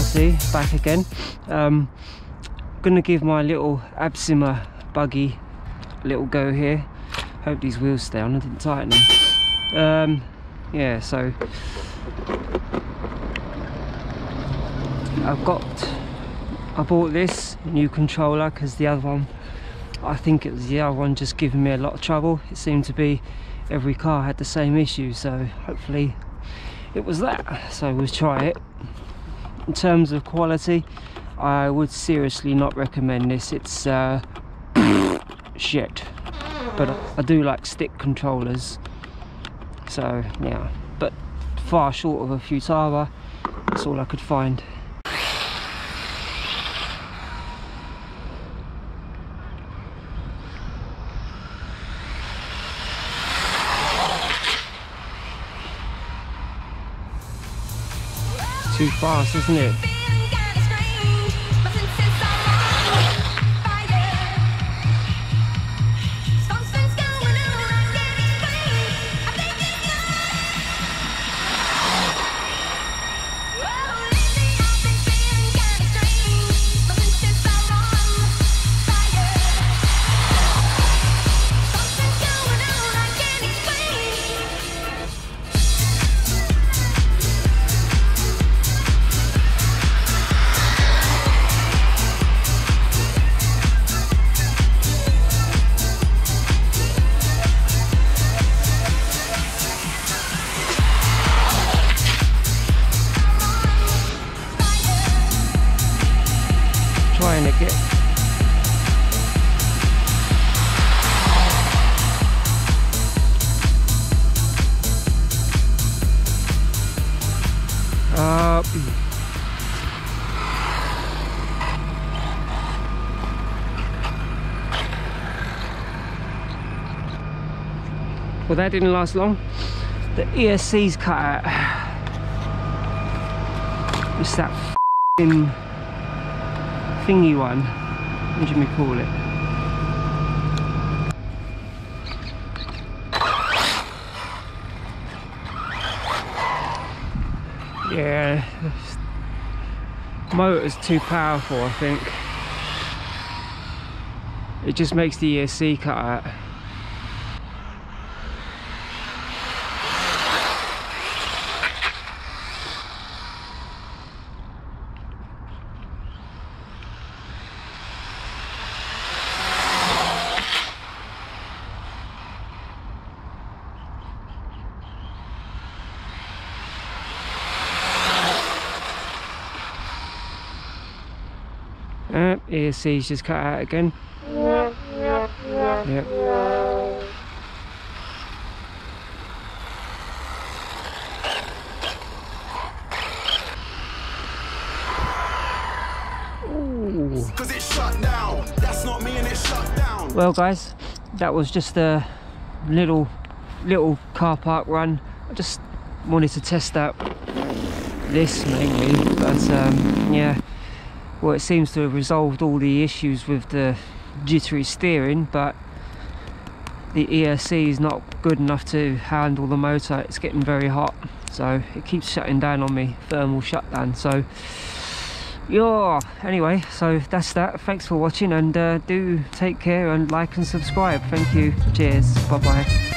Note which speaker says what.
Speaker 1: it's back again. Um, gonna give my little Absima buggy a little go here. Hope these wheels stay on I didn't tighten them. Um, yeah so I've got I bought this new controller because the other one I think it was the other one just giving me a lot of trouble. It seemed to be every car had the same issue so hopefully it was that. So we'll try it in terms of quality I would seriously not recommend this. It's uh, shit. But I do like stick controllers. So yeah. But far short of a Futaba that's all I could find too fast isn't it trying to get up uh, well that didn't last long. The ESC's cut out. It's that f***ing thingy one. What do we call it? Yeah, motor's too powerful I think. It just makes the ESC cut out. Uh, ESC's just cut out again. Yep. Well guys, that was just a little little car park run. I just wanted to test out this mainly, but um, yeah, well it seems to have resolved all the issues with the jittery steering, but the ESC is not good enough to handle the motor. It's getting very hot, so it keeps shutting down on me, thermal shutdown. So yeah anyway so that's that. Thanks for watching and uh, do take care and like and subscribe. Thank you. Cheers. Bye bye